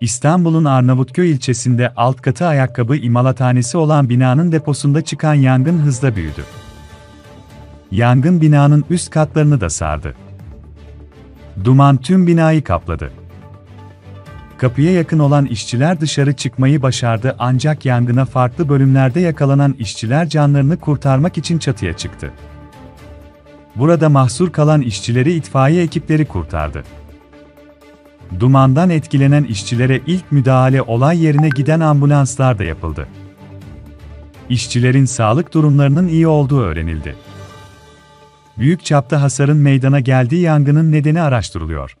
İstanbul'un Arnavutköy ilçesinde alt katı ayakkabı imalathanesi olan binanın deposunda çıkan yangın hızla büyüdü. Yangın binanın üst katlarını da sardı. Duman tüm binayı kapladı. Kapıya yakın olan işçiler dışarı çıkmayı başardı ancak yangına farklı bölümlerde yakalanan işçiler canlarını kurtarmak için çatıya çıktı. Burada mahsur kalan işçileri itfaiye ekipleri kurtardı. Dumandan etkilenen işçilere ilk müdahale olay yerine giden ambulanslar da yapıldı. İşçilerin sağlık durumlarının iyi olduğu öğrenildi. Büyük çapta hasarın meydana geldiği yangının nedeni araştırılıyor.